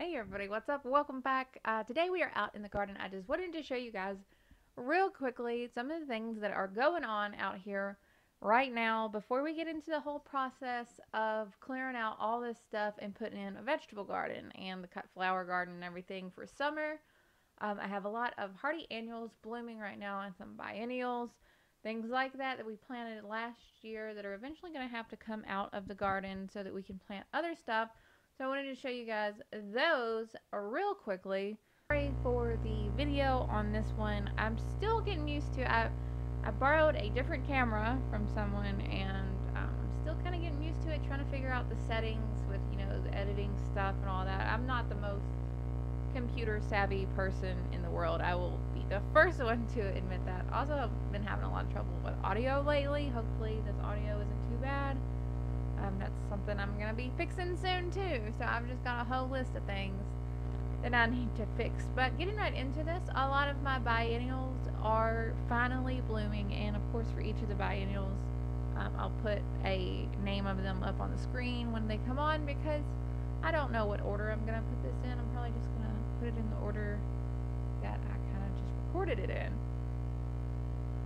Hey everybody, what's up? Welcome back. Uh, today we are out in the garden. I just wanted to show you guys real quickly some of the things that are going on out here right now before we get into the whole process of clearing out all this stuff and putting in a vegetable garden and the cut flower garden and everything for summer. Um, I have a lot of hardy annuals blooming right now and some biennials, things like that that we planted last year that are eventually going to have to come out of the garden so that we can plant other stuff so I wanted to show you guys those real quickly. Sorry for the video on this one. I'm still getting used to I I borrowed a different camera from someone and um, I'm still kind of getting used to it, trying to figure out the settings with, you know, the editing stuff and all that. I'm not the most computer savvy person in the world. I will be the first one to admit that. Also, I've been having a lot of trouble with audio lately. Hopefully this audio isn't too bad. Something I'm going to be fixing soon too. So I've just got a whole list of things that I need to fix. But getting right into this, a lot of my biennials are finally blooming. And of course for each of the biennials, um, I'll put a name of them up on the screen when they come on because I don't know what order I'm going to put this in. I'm probably just going to put it in the order that I kind of just recorded it in.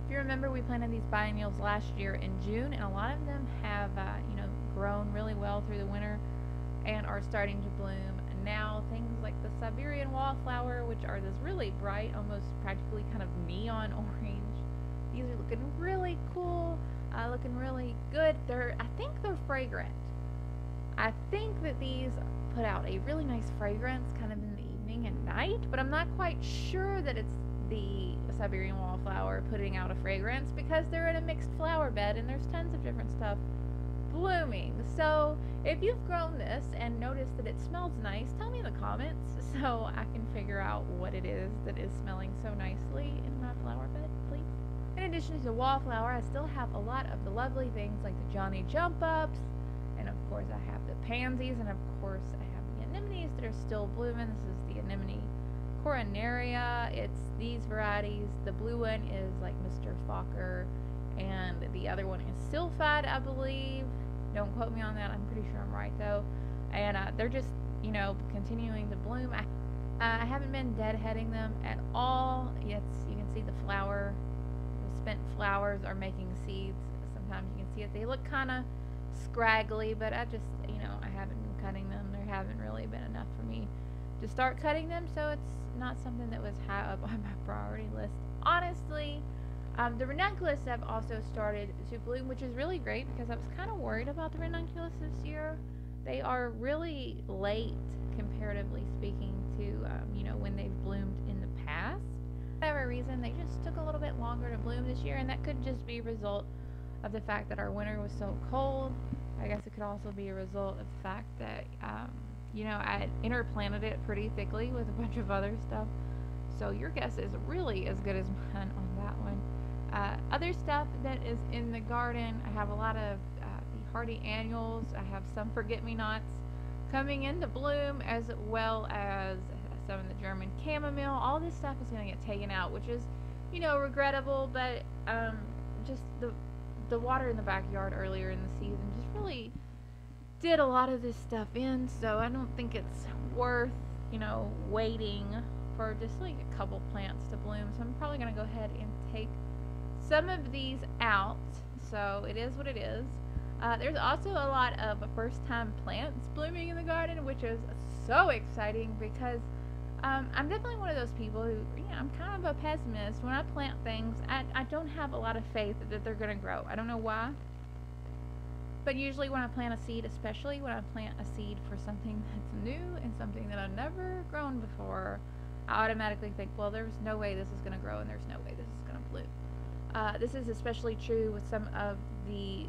If you remember, we planted these biennials last year in June, and a lot of them have, uh, you know, grown really well through the winter and are starting to bloom. Now things like the Siberian wallflower, which are this really bright, almost practically kind of neon orange. These are looking really cool, uh, looking really good. They're, I think they're fragrant. I think that these put out a really nice fragrance kind of in the evening and night, but I'm not quite sure that it's the Siberian wallflower putting out a fragrance because they're in a mixed flower bed and there's tons of different stuff blooming. So if you've grown this and noticed that it smells nice, tell me in the comments so I can figure out what it is that is smelling so nicely in my flower bed, please. In addition to the wallflower, I still have a lot of the lovely things like the Johnny Jump Ups, and of course I have the pansies, and of course I have the anemones that are still blooming. This is the anemone coronaria. It's these varieties. The blue one is like Mr. Fokker, and the other one is Sylphide, I believe. Don't quote me on that. I'm pretty sure I'm right though. And uh, they're just, you know, continuing to bloom. I, uh, I haven't been deadheading them at all. It's, you can see the flower, the spent flowers are making seeds. Sometimes you can see it. They look kind of scraggly, but I just, you know, I haven't been cutting them. There haven't really been enough for me to start cutting them, so it's not something that was high up on my priority list. Honestly, um, the ranunculus have also started to bloom, which is really great because I was kind of worried about the ranunculus this year. They are really late, comparatively speaking, to um, you know when they've bloomed in the past. For whatever reason, they just took a little bit longer to bloom this year, and that could just be a result of the fact that our winter was so cold. I guess it could also be a result of the fact that um, you know I interplanted it pretty thickly with a bunch of other stuff. So your guess is really as good as mine on that one. Uh, other stuff that is in the garden, I have a lot of uh, the hardy annuals. I have some forget-me-nots coming into bloom as well as some of the German chamomile. All this stuff is going to get taken out, which is, you know, regrettable, but um, just the the water in the backyard earlier in the season just really did a lot of this stuff in, so I don't think it's worth, you know, waiting for just like a couple plants to bloom. So I'm probably going to go ahead and take some of these out, so it is what it is. Uh, there's also a lot of first-time plants blooming in the garden, which is so exciting because um, I'm definitely one of those people who, you know, I'm kind of a pessimist. When I plant things, I, I don't have a lot of faith that they're going to grow. I don't know why. But usually when I plant a seed, especially when I plant a seed for something that's new and something that I've never grown before, I automatically think, well, there's no way this is going to grow and there's no way this is going to bloom. Uh, this is especially true with some of the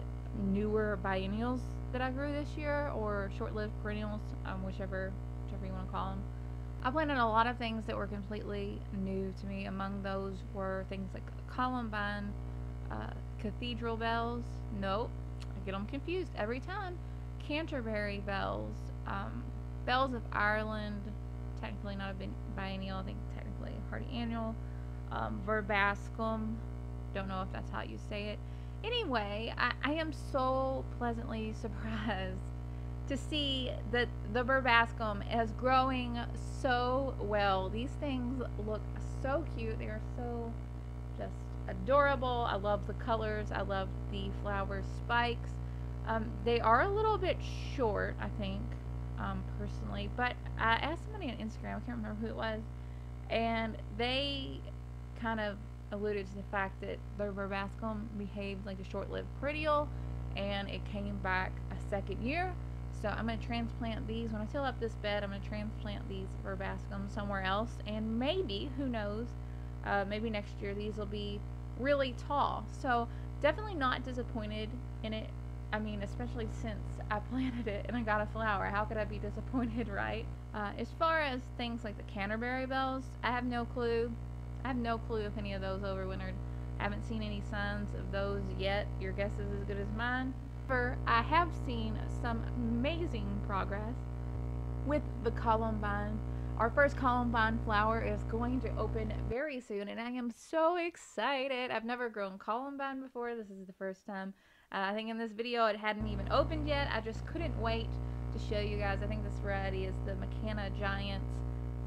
newer biennials that I grew this year, or short-lived perennials, um, whichever, whichever you want to call them. I planted a lot of things that were completely new to me. Among those were things like columbine, uh, cathedral bells. Nope, I get them confused every time. Canterbury bells, um, bells of Ireland, technically not a biennial, I think technically a hardy annual. Um, verbascum, don't know if that's how you say it. Anyway, I, I am so pleasantly surprised to see that the verbascum is growing so well. These things look so cute. They are so just adorable. I love the colors. I love the flower spikes. Um, they are a little bit short, I think, um, personally. But I asked somebody on Instagram, I can't remember who it was, and they kind of alluded to the fact that the verbascum behaved like a short-lived perennial, and it came back a second year. So I'm going to transplant these. When I fill up this bed, I'm going to transplant these verbascum somewhere else. And maybe, who knows, uh, maybe next year these will be really tall. So definitely not disappointed in it. I mean, especially since I planted it and I got a flower. How could I be disappointed, right? Uh, as far as things like the Canterbury bells, I have no clue. I have no clue if any of those overwintered. I haven't seen any signs of those yet. Your guess is as good as mine. However, I have seen some amazing progress with the columbine our first columbine flower is going to open very soon, and I am so excited. I've never grown columbine before. This is the first time. Uh, I think in this video it hadn't even opened yet. I just couldn't wait to show you guys. I think this variety is the McKana Giants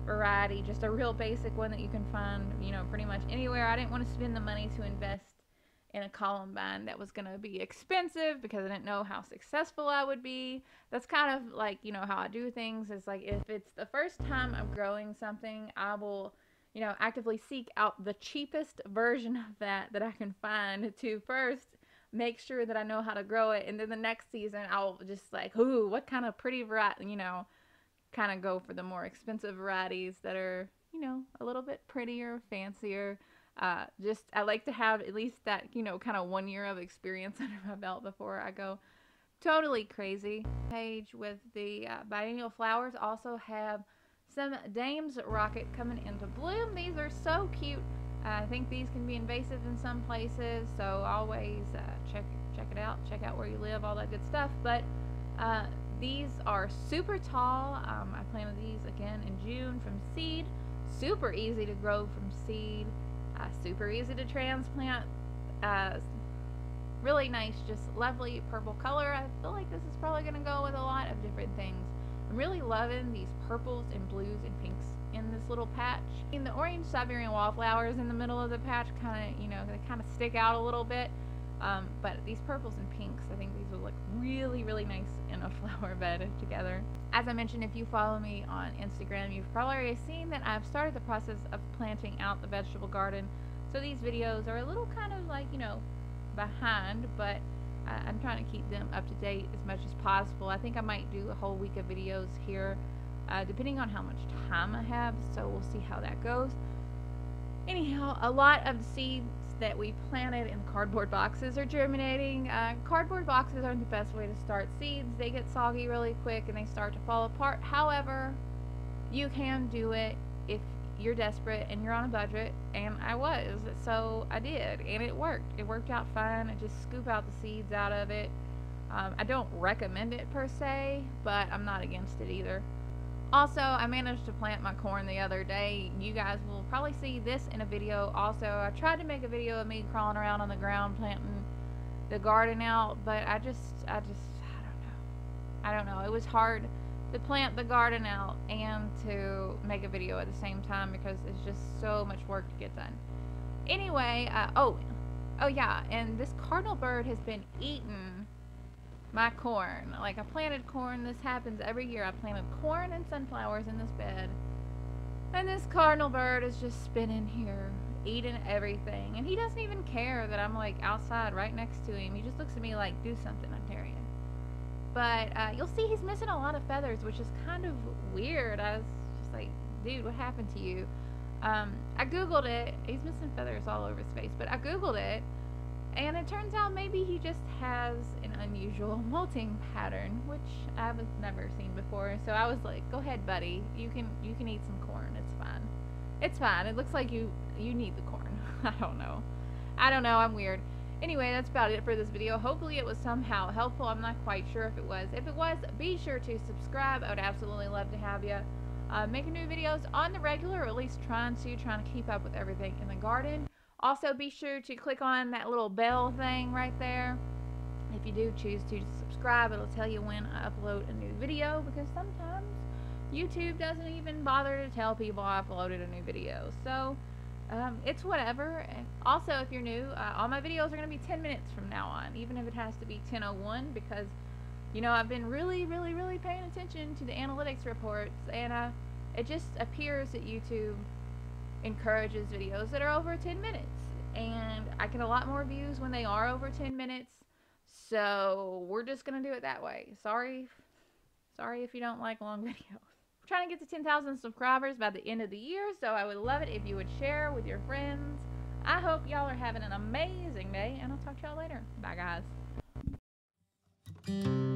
variety, just a real basic one that you can find, you know, pretty much anywhere. I didn't want to spend the money to invest in a Columbine that was going to be expensive because I didn't know how successful I would be. That's kind of like, you know, how I do things. It's like if it's the first time I'm growing something, I will, you know, actively seek out the cheapest version of that that I can find to first make sure that I know how to grow it. And then the next season, I'll just like, ooh, what kind of pretty variety, you know, kind of go for the more expensive varieties that are, you know, a little bit prettier, fancier uh, just I like to have at least that you know kind of one year of experience under my belt before I go totally crazy. Page with the uh, biennial flowers also have some Dames Rocket coming into bloom. These are so cute. I think these can be invasive in some places, so always uh, check check it out. Check out where you live, all that good stuff. But uh, these are super tall. Um, I planted these again in June from seed. Super easy to grow from seed. Uh, super easy to transplant. Uh, really nice, just lovely purple color. I feel like this is probably going to go with a lot of different things. I'm really loving these purples and blues and pinks in this little patch. And the orange Siberian wallflowers in the middle of the patch kind of, you know, they kind of stick out a little bit. Um, but these purples and pinks, I think these will look really, really nice in a flower bed together. As I mentioned, if you follow me on Instagram, you've probably already seen that I've started the process of planting out the vegetable garden. So these videos are a little kind of like, you know, behind, but I, am trying to keep them up to date as much as possible. I think I might do a whole week of videos here, uh, depending on how much time I have, so we'll see how that goes. Anyhow, a lot of seeds that we planted in cardboard boxes are germinating. Uh, cardboard boxes aren't the best way to start seeds. They get soggy really quick and they start to fall apart. However, you can do it if you're desperate and you're on a budget, and I was. So I did, and it worked. It worked out fine. I just scoop out the seeds out of it. Um, I don't recommend it per se, but I'm not against it either. Also, I managed to plant my corn the other day. You guys will probably see this in a video. Also, I tried to make a video of me crawling around on the ground planting the garden out, but I just, I just, I don't know. I don't know. It was hard to plant the garden out and to make a video at the same time because it's just so much work to get done. Anyway, uh, oh, oh yeah, and this cardinal bird has been eating my corn. Like I planted corn. This happens every year. I planted corn and sunflowers in this bed. And this cardinal bird is just spinning here, eating everything. And he doesn't even care that I'm like outside right next to him. He just looks at me like, do something, Ontario. But uh, you'll see he's missing a lot of feathers, which is kind of weird. I was just like, dude, what happened to you? Um, I googled it. He's missing feathers all over his face, but I googled it and it turns out maybe he just has an unusual molting pattern, which I've never seen before. So I was like, "Go ahead, buddy. You can you can eat some corn. It's fine. It's fine. It looks like you you need the corn. I don't know. I don't know. I'm weird. Anyway, that's about it for this video. Hopefully it was somehow helpful. I'm not quite sure if it was. If it was, be sure to subscribe. I would absolutely love to have you. Uh, making new videos on the regular, or at least trying to, trying to keep up with everything in the garden. Also, be sure to click on that little bell thing right there. If you do choose to subscribe, it'll tell you when I upload a new video because sometimes YouTube doesn't even bother to tell people I uploaded a new video. So um, it's whatever. Also, if you're new, uh, all my videos are going to be 10 minutes from now on, even if it has to be 10:01 because you know I've been really, really, really paying attention to the analytics reports, and uh, it just appears that YouTube encourages videos that are over 10 minutes, and I get a lot more views when they are over 10 minutes. So we're just gonna do it that way. Sorry, sorry if you don't like long videos trying to get to 10,000 subscribers by the end of the year, so I would love it if you would share with your friends. I hope y'all are having an amazing day, and I'll talk to y'all later. Bye, guys.